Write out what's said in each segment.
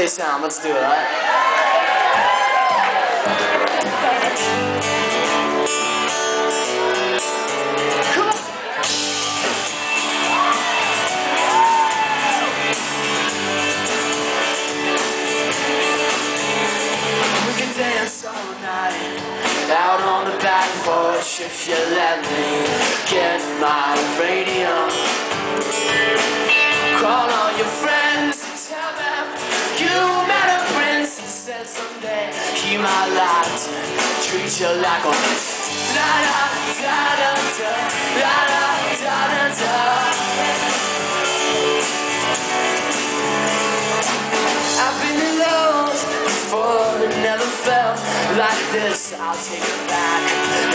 Stay sound, let's do it, alright? We can dance all night out on the back porch if you let me get my radio. Someday he might treat you like a la da da da da la da da da da. I've been in love before, never felt like this. I'll take it back,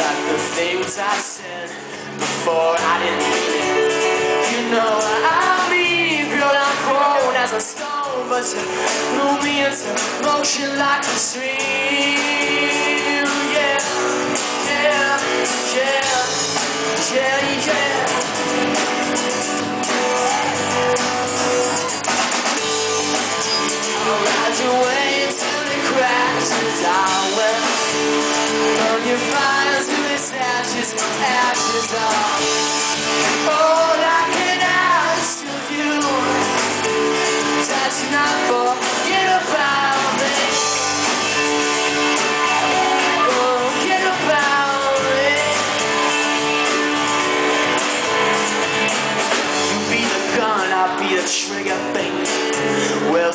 like the things I said before I didn't mean it. You know I'll be pure and cold as a stone, but you blew me into motion like a stream. Yeah, yeah, yeah, yeah, yeah. I'll ride your way till it crashes. I will burn your ashes, ashes are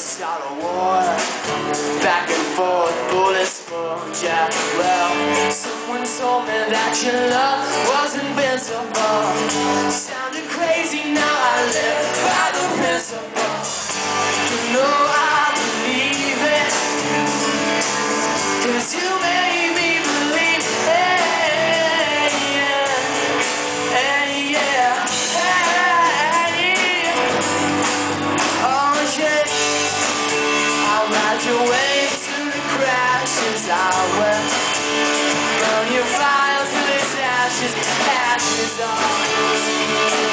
Start a war. Back and forth, bullets for yeah. Well, someone told me that your love was invincible. Sounded crazy, now I live by the principle. You know I believe it. Cause you ashes, ashes